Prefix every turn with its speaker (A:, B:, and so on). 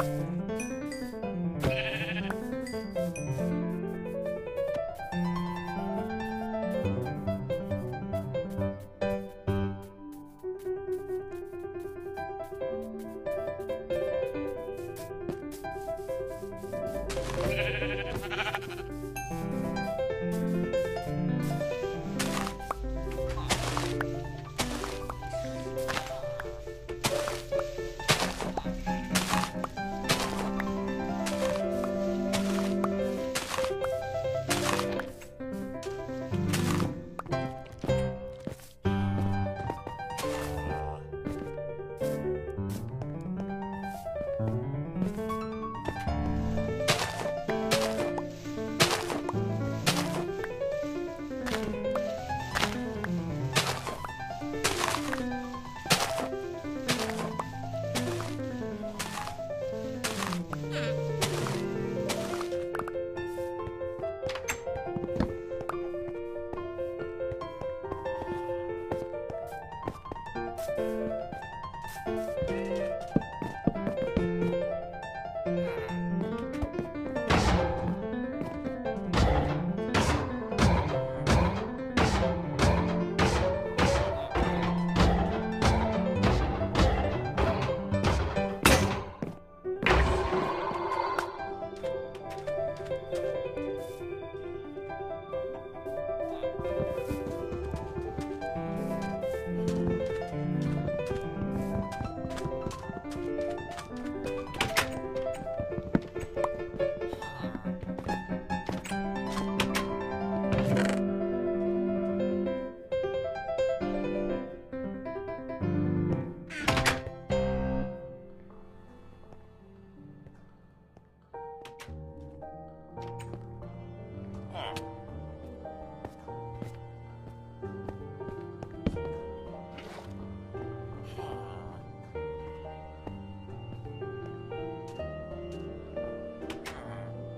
A: Bye.